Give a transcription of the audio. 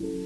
you